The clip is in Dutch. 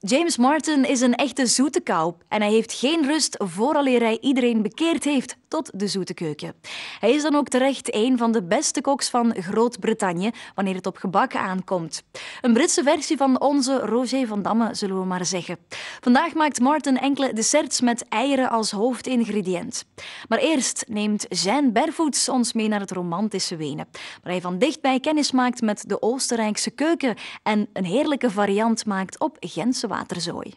James Martin is een echte zoete kou en hij heeft geen rust vooraleer hij iedereen bekeerd heeft tot de zoete keuken. Hij is dan ook terecht een van de beste koks van Groot-Brittannië wanneer het op gebak aankomt. Een Britse versie van onze Roger van Damme, zullen we maar zeggen. Vandaag maakt Martin enkele desserts met eieren als hoofdingrediënt. Maar eerst neemt Jean Berfoots ons mee naar het romantische Wenen, waar hij van dichtbij kennis maakt met de Oostenrijkse keuken en een heerlijke variant maakt op Gentse waterzooi.